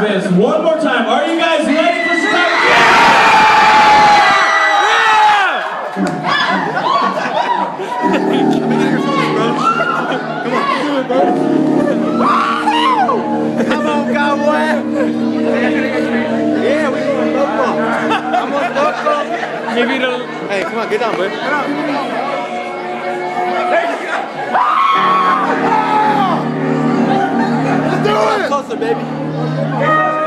One more time. Are you guys ready for some? Come on. Yeah, we going local. Come on. Give it a. Hey, come on, get down, boy. Get down. salsa, baby.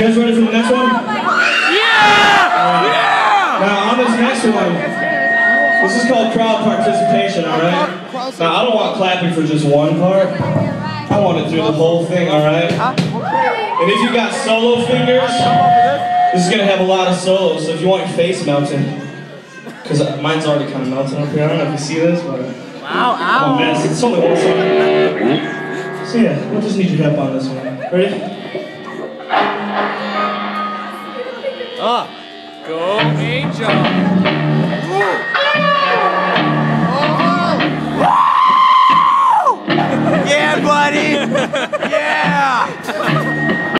You guys ready for the next one? Yeah! Yeah! Now, on this next one, this is called crowd participation, alright? Now, I don't want clapping for just one part. I want it through the whole thing, alright? And if you got solo fingers, this is gonna have a lot of solos, so if you want your face melting, because uh, mine's already kind of melting up here, I don't know if you see this, but Ow, I'm a mess. It's only one song. So yeah, we'll just need your help on this one. Ready? Up. Go, Angel. Yeah, buddy. Yeah.